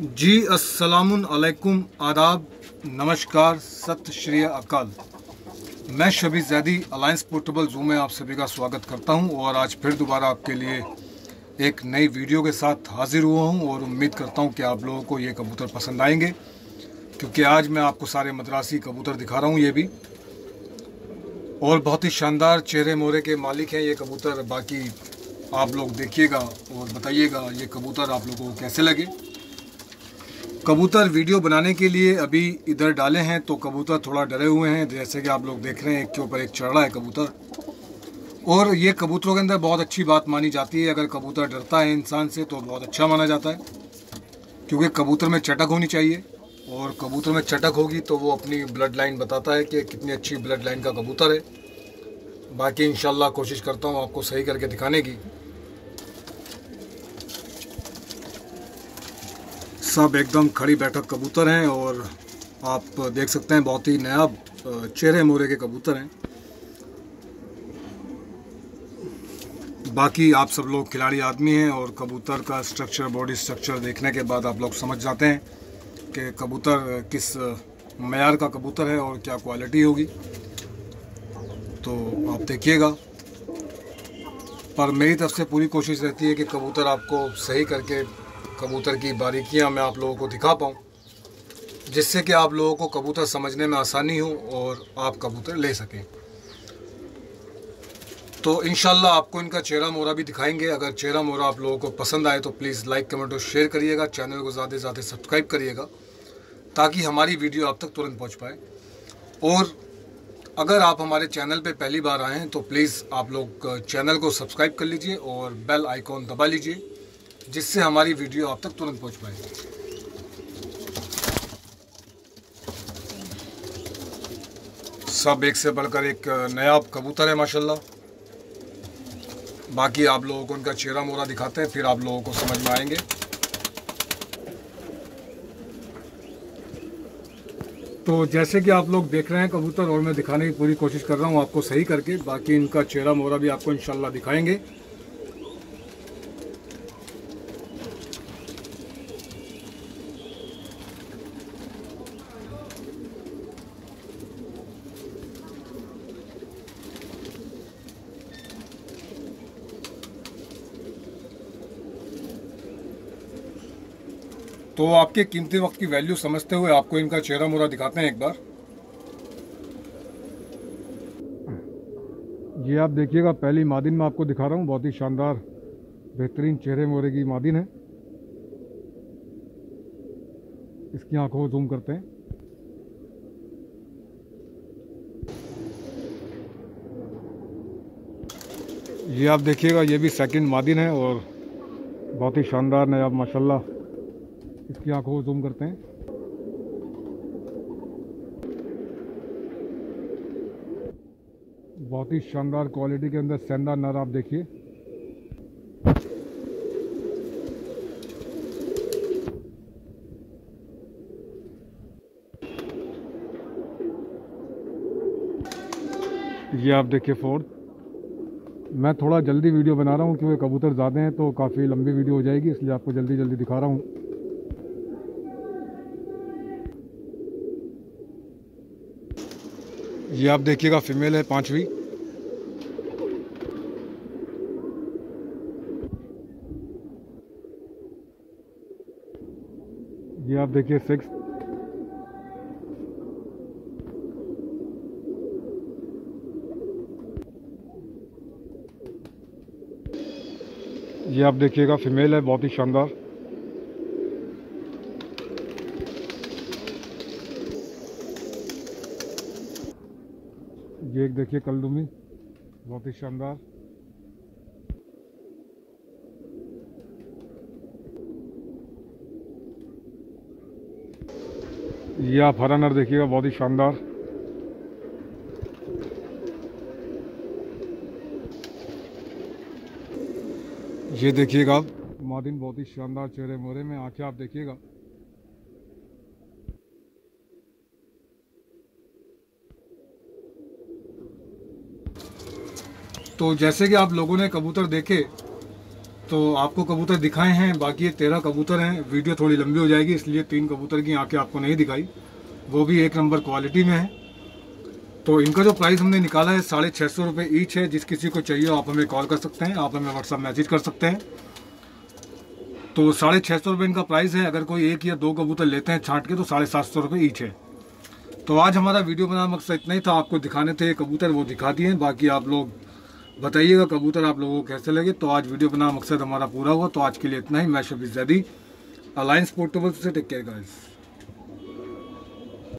जी, अस्सलामुन अलैकुम, आदाब, नमस्कार, सत श्री अकाल। मैं शबी जैदी, अलायंस पोर्टेबल जू में आप सभी का स्वागत करता हूँ और आज फिर दोबारा आपके लिए एक नई वीडियो के साथ हाजिर हुआ हूँ और उम्मीद करता हूँ कि आप लोगों को ये कबूतर पसंद आएँगे, क्योंकि आज मैं आपको सारे मद्रासी कबूतर दिखा रहा हूँ ये भी। और बहुत ही शानदार चेहरे मोरे के मालिक हैं ये कबूतर, बाकी आप लोग देखिएगा और बताइएगा ये कबूतर आप लोगों को कैसे लगे। कबूतर वीडियो बनाने के लिए अभी इधर डाले हैं तो कबूतर थोड़ा डरे हुए हैं, जैसे कि आप लोग देख रहे हैं, एक के ऊपर एक चढ़ रहा है कबूतर। और ये कबूतरों के अंदर बहुत अच्छी बात मानी जाती है, अगर कबूतर डरता है इंसान से तो बहुत अच्छा माना जाता है। क्योंकि कबूतर में चटक होनी चाहिए, और कबूतर में चटक होगी तो वो अपनी ब्लड लाइन बताता है कि कितनी अच्छी ब्लड लाइन का कबूतर है। बाकी इन कोशिश करता हूँ आपको सही करके दिखाने की। सब एकदम खड़ी बैठक कबूतर हैं और आप देख सकते हैं बहुत ही नया चेहरे मोरे के कबूतर हैं। बाकी आप सब लोग खिलाड़ी आदमी हैं और कबूतर का स्ट्रक्चर बॉडी स्ट्रक्चर देखने के बाद आप लोग समझ जाते हैं कि कबूतर किस मैार का कबूतर है और क्या क्वालिटी होगी। तो आप देखिएगा। पर मेरी तरफ़ से पूरी कोशिश रहती है कि कबूतर आपको सही करके कबूतर की बारीकियाँ मैं आप लोगों को दिखा पाऊँ, जिससे कि आप लोगों को कबूतर समझने में आसानी हो और आप कबूतर ले सकें। तो इन आपको इनका चेहरा मोरा भी दिखाएँगे। अगर चेहरा मोरा आप लोगों को पसंद आए तो प्लीज़ लाइक, कमेंट और शेयर करिएगा। चैनल को ज़्यादा से ज़्यादा सब्सक्राइब करिएगा, ताकि हमारी वीडियो आप तक तुरंत पहुँच पाए। और अगर आप हमारे चैनल पे पहली बार आए हैं तो प्लीज़ आप लोग चैनल को सब्सक्राइब कर लीजिए और बेल आइकॉन दबा लीजिए। जिससे हमारी वीडियो आप तक तुरंत पहुँच पाए सब एक से बढ़कर एक नया कबूतर है, माशाल्लाह। बाकी आप लोगों को उनका चेहरा मोरा दिखाते हैं, फिर आप लोगों को समझ में आएँगे। तो जैसे कि आप लोग देख रहे हैं कबूतर, और मैं दिखाने की पूरी कोशिश कर रहा हूँ आपको सही करके, बाकी इनका चेहरा मोरा भी आपको इंशाल्लाह दिखाएँगे। तो आपके कीमती वक्त की वैल्यू समझते हुए आपको इनका चेहरा मुरा दिखाते हैं एक बार। ये आप देखिएगा, पहली मादिन में आपको दिखा रहा हूँ। बहुत ही शानदार, बेहतरीन चेहरे मोरे की मादिन है। इसकी आँखों को जूम करते हैं। ये आप देखिएगा, ये भी सेकंड मादिन है और बहुत ही शानदार नया माशाल्लाह। इसकी आँखों को जूम करते हैं। बहुत ही शानदार क्वालिटी के अंदर सेंदा नर आप देखिए। ये आप देखिए फोर्थ मैं थोड़ा जल्दी वीडियो बना रहा हूँ, क्योंकि कबूतर ज़्यादा हैं तो काफ़ी लंबी वीडियो हो जाएगी, इसलिए आपको जल्दी जल्दी दिखा रहा हूँ। ये आप देखिएगा फीमेल है, पांचवी। ये आप देखिए सिक्स ये आप देखिएगा फीमेल है, बहुत ही शानदार। ये एक देखिए कलदुमी बहुत ही शानदार। ये आप हरा नर देखिएगा, बहुत ही शानदार। ये देखिएगा, मादिन बहुत ही शानदार चेहरे मोरे में, आँखें आप देखिएगा। तो जैसे कि आप लोगों ने कबूतर देखे तो आपको कबूतर दिखाए हैं, बाकी ये तेरह कबूतर हैं। वीडियो थोड़ी लंबी हो जाएगी, इसलिए तीन कबूतर की आँखें आपको नहीं दिखाई। वो भी एक नंबर क्वालिटी में है। तो इनका जो प्राइस हमने निकाला है, साढ़े छः सौ रुपये ईच है। जिस किसी को चाहिए, आप हमें कॉल कर सकते हैं, आप हमें व्हाट्सअप मैसेज कर सकते हैं। तो साढ़े छः सौ रुपये इनका प्राइस है। अगर कोई एक या दो कबूतर लेते हैं छाँट के तो साढ़े सात सौ रुपये ईच है। तो आज हमारा वीडियो बनाना मकसद इतना ही था। आपको दिखाने थे कबूतर, वो दिखा दिए बाकी आप लोग बताइएगा कबूतर आप लोगों को कैसे लगे। तो आज वीडियो बनाना मकसद हमारा पूरा हुआ तो आज के लिए इतना ही। मैं शबी जैदी अलायंस पोर्टेबल से टेक केयर गाइस